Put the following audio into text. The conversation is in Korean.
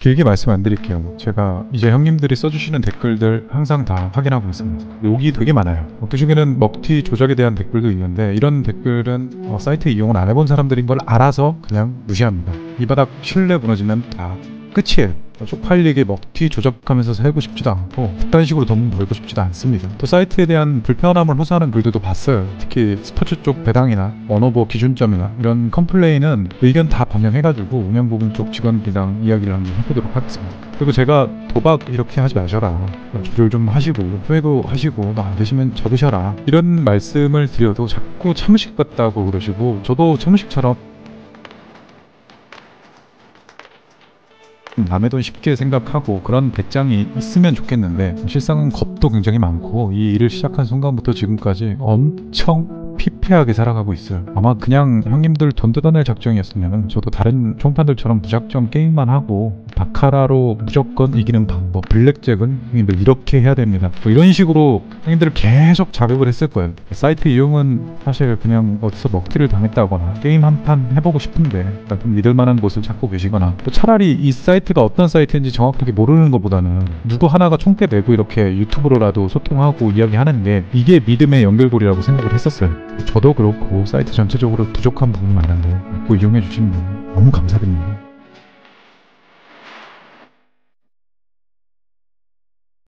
길게 말씀 안 드릴게요. 제가 이제 형님들이 써주시는 댓글들 항상 다 확인하고 있습니다. 여기 되게 많아요. 그 중에는 먹튀 조작에 대한 댓글도 있는데 이런 댓글은 어, 사이트 이용을 안 해본 사람들인 걸 알아서 그냥 무시합니다. 이 바닥 신뢰 무너지면 다 끝이에요. 쪽팔리게 먹튀 조작하면서 살고 싶지도 않고 그딴 식으로 돈 벌고 싶지도 않습니다. 또 사이트에 대한 불편함을 호소하는 글들도 봤어요. 특히 스포츠 쪽 배당이나 언오버 기준점이나 이런 complain은 의견 다 반영해가지고 운영부분 쪽 직원들이랑 이야기를 한번 해보도록 하겠습니다. 그리고 제가 도박 이렇게 하지 마셔라. 조절 좀 하시고 후회도 하시고 너안 되시면 접으셔라. 이런 말씀을 드려도 자꾸 참으식 같다고 그러시고 저도 참으식처럼 남의 돈 쉽게 생각하고 그런 배짱이 있으면 좋겠는데 실상은 겁도 굉장히 많고 이 일을 시작한 순간부터 지금까지 엄청 피폐하게 살아가고 있어요. 아마 그냥 형님들 돈 뜯어낼 작정이었으면 저도 다른 총판들처럼 무작정 게임만 하고 바카라로 무조건 이기는 방법 블랙잭은 형님들 이렇게 해야 됩니다. 뭐 이런 식으로 형님들을 계속 자극을 했을 거예요. 사이트 이용은 사실 그냥 어디서 먹튀를 당했다거나 게임 한 판 해보고 싶은데 좀 믿을 만한 곳을 찾고 계시거나 또 차라리 이 사이트가 어떤 사이트인지 정확하게 모르는 것보다는 누구 하나가 총대 메고 이렇게 유튜브로라도 소통하고 이야기하는 게 이게 믿음의 연결고리라고 생각을 했었어요. 저도 그렇고 사이트 전체적으로 부족한 부분이 많은데 믿고 이용해 주시면 너무 감사드립니다.